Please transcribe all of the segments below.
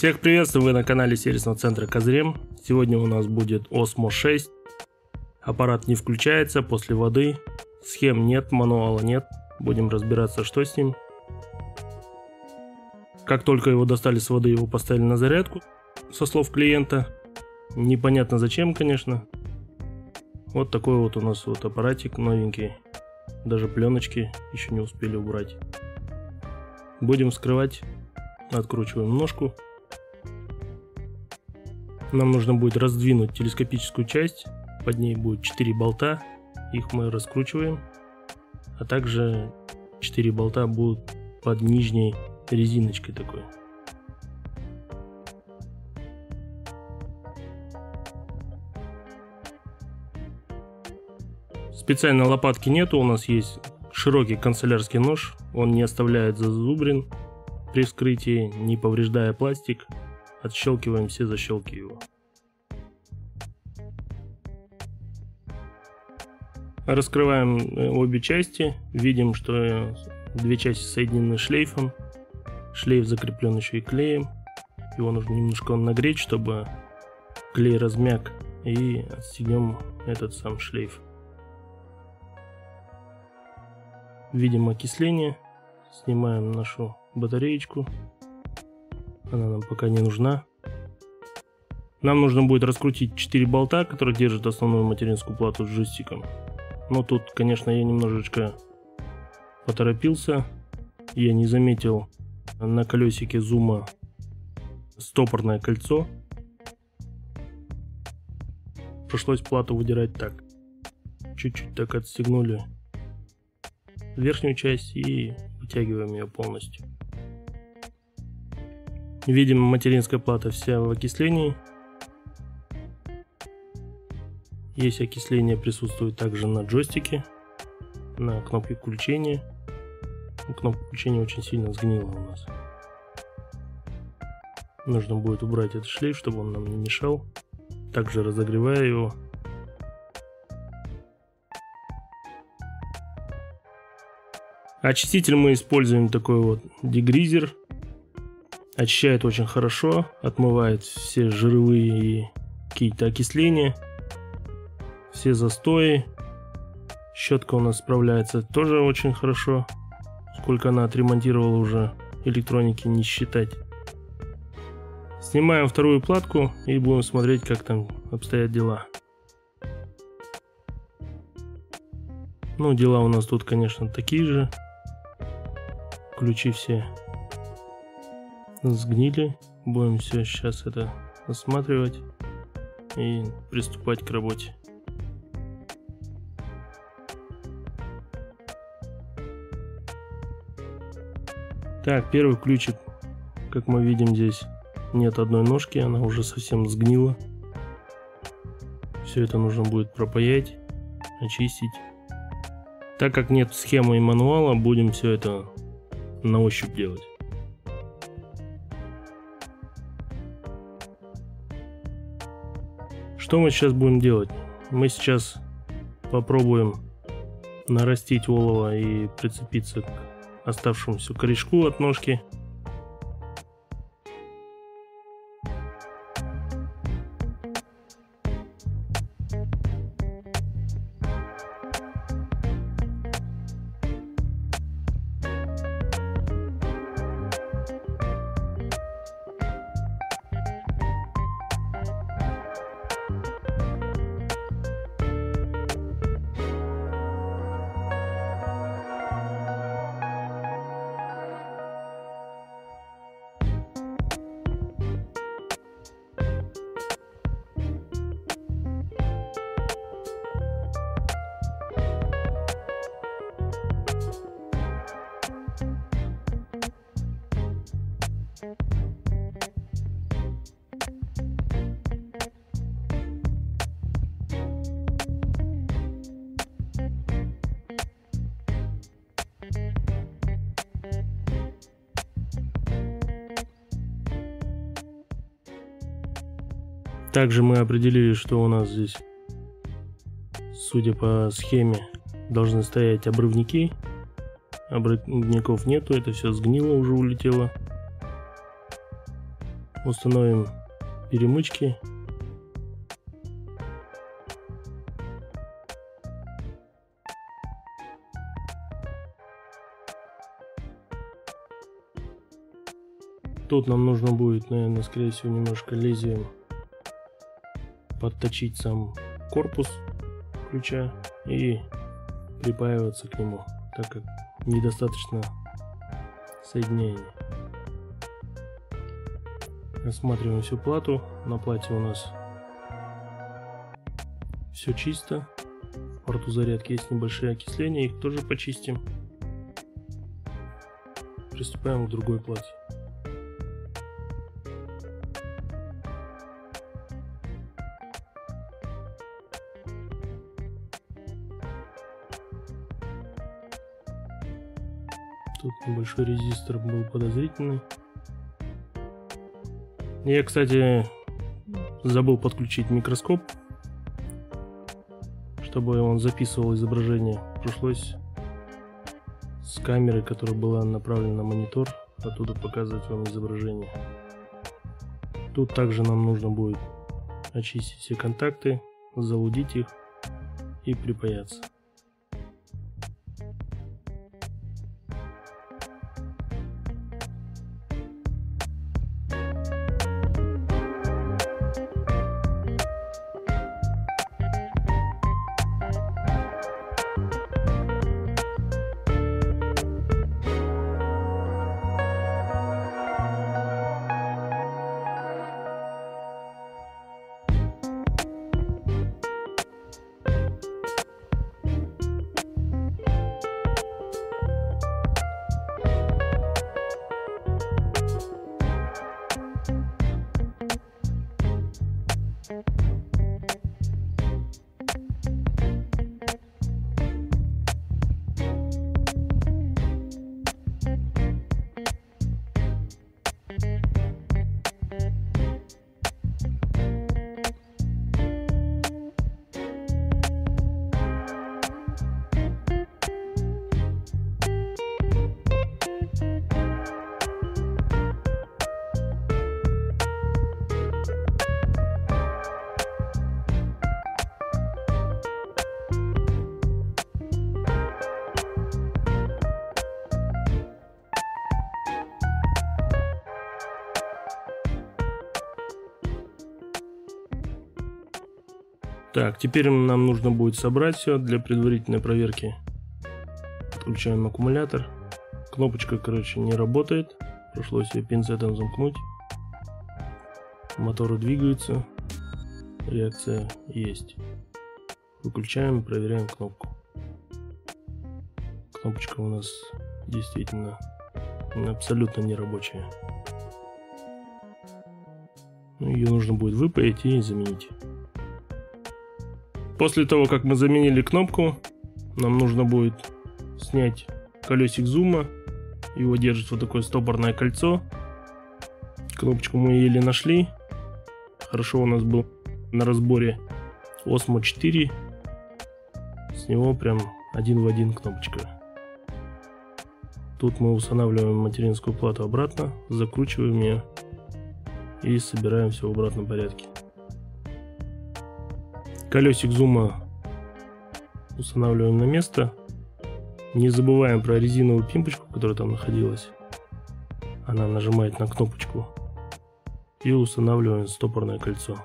Всех приветствую, вы на канале сервисного центра Козрем. Сегодня у нас будет Osmo 6. Аппарат не включается после воды. Схем нет, мануала нет. Будем разбираться, что с ним. Как только его достали с воды, его поставили на зарядку, со слов клиента. Непонятно зачем, конечно. Вот такой вот у нас вот аппаратик новенький. Даже пленочки еще не успели убрать. Будем вскрывать. Откручиваем ножку. Нам нужно будет раздвинуть телескопическую часть. Под ней будет 4 болта. Их мы раскручиваем. А также 4 болта будут под нижней резиночкой такой. Специальной лопатки нету, у нас есть широкий канцелярский нож, он не оставляет зазубрин при вскрытии, не повреждая пластик. Отщелкиваем все защелки его. Раскрываем э, обе части, видим, что э, две части соединены шлейфом. Шлейф закреплен еще и клеем. Его нужно немножко нагреть, чтобы клей размяк. И отстегнем этот сам шлейф. Видим окисление. Снимаем нашу батареечку. Она нам пока не нужна. Нам нужно будет раскрутить 4 болта, которые держат основную материнскую плату с джойстиком. Но тут, конечно, я немножечко поторопился. Я не заметил на колесике зума стопорное кольцо. Пришлось плату выдирать так. Чуть-чуть так отстегнули верхнюю часть и вытягиваем ее полностью. Видим, материнская плата вся в окислении. Есть окисление, присутствует также на джойстике, на кнопке включения. Ну, кнопка включения очень сильно сгнила у нас. Нужно будет убрать этот шлейф, чтобы он нам не мешал. Также разогревая его, Очиститель мы используем такой вот дегризер. Очищает очень хорошо, отмывает все жировые и какие-то окисления, все застои. Щетка у нас справляется тоже очень хорошо. Сколько она отремонтировала уже электроники не считать. Снимаем вторую платку и будем смотреть, как там обстоят дела. Ну, дела у нас тут, конечно, такие же ключи все сгнили. Будем все сейчас это осматривать и приступать к работе. Так, первый ключик, как мы видим здесь, нет одной ножки, она уже совсем сгнила. Все это нужно будет пропаять, очистить. Так как нет схемы и мануала, будем все это на ощупь делать. Что мы сейчас будем делать? Мы сейчас попробуем нарастить олово и прицепиться к оставшемуся корешку от ножки. Также мы определили, что у нас здесь, судя по схеме, должны стоять обрывники. Обрывников нету, это все сгнило, уже улетело. Установим перемычки. Тут нам нужно будет, наверное, скорее всего, немножко лезвием подточить сам корпус ключа и припаиваться к нему, так как недостаточно соединений. Осматриваем всю плату. На плате у нас все чисто. В порту зарядки есть небольшие окисления, их тоже почистим. Приступаем к другой плате. Тут небольшой резистор был подозрительный. Я, кстати, забыл подключить микроскоп, чтобы он записывал изображение. Пришлось с камеры, которая была направлена на монитор, оттуда показывать вам изображение. Тут также нам нужно будет очистить все контакты, залудить их и припаяться. Так, теперь нам нужно будет собрать все для предварительной проверки. Подключаем аккумулятор. Кнопочка, короче, не работает. Пришлось ее пинцетом замкнуть. Моторы двигаются. Реакция есть. Выключаем, проверяем кнопку. Кнопочка у нас действительно абсолютно не рабочая. Ее нужно будет выпаять и заменить. После того, как мы заменили кнопку, нам нужно будет снять колесик зума. Его держит вот такое стопорное кольцо. Кнопочку мы еле нашли. Хорошо у нас был на разборе Osmo 4. С него прям один в один кнопочка. Тут мы устанавливаем материнскую плату обратно, закручиваем ее и собираем все в обратном порядке. Колесик зума устанавливаем на место. Не забываем про резиновую пимпочку, которая там находилась. Она нажимает на кнопочку. И устанавливаем стопорное кольцо.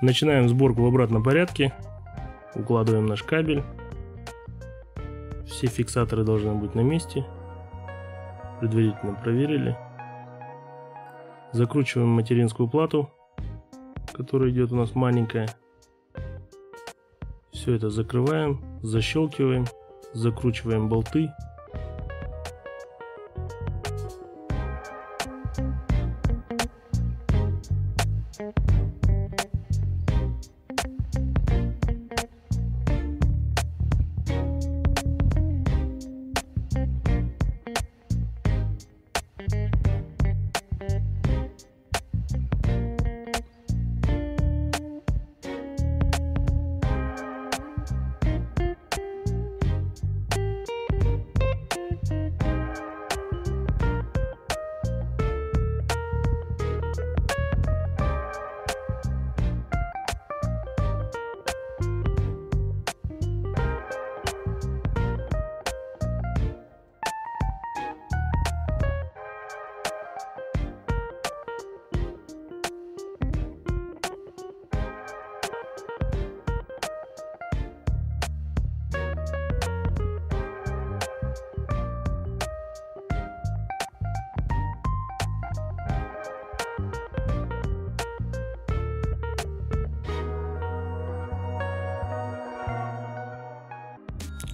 Начинаем сборку в обратном порядке. Укладываем наш кабель. Все фиксаторы должны быть на месте. Предварительно проверили. Закручиваем материнскую плату, которая идет у нас маленькая. Все это закрываем, защелкиваем, закручиваем болты.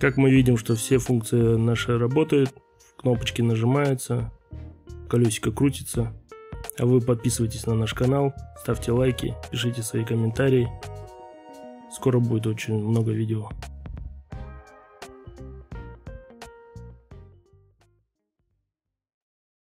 Как мы видим, что все функции наши работают, кнопочки нажимаются, колесико крутится. А вы подписывайтесь на наш канал, ставьте лайки, пишите свои комментарии. Скоро будет очень много видео.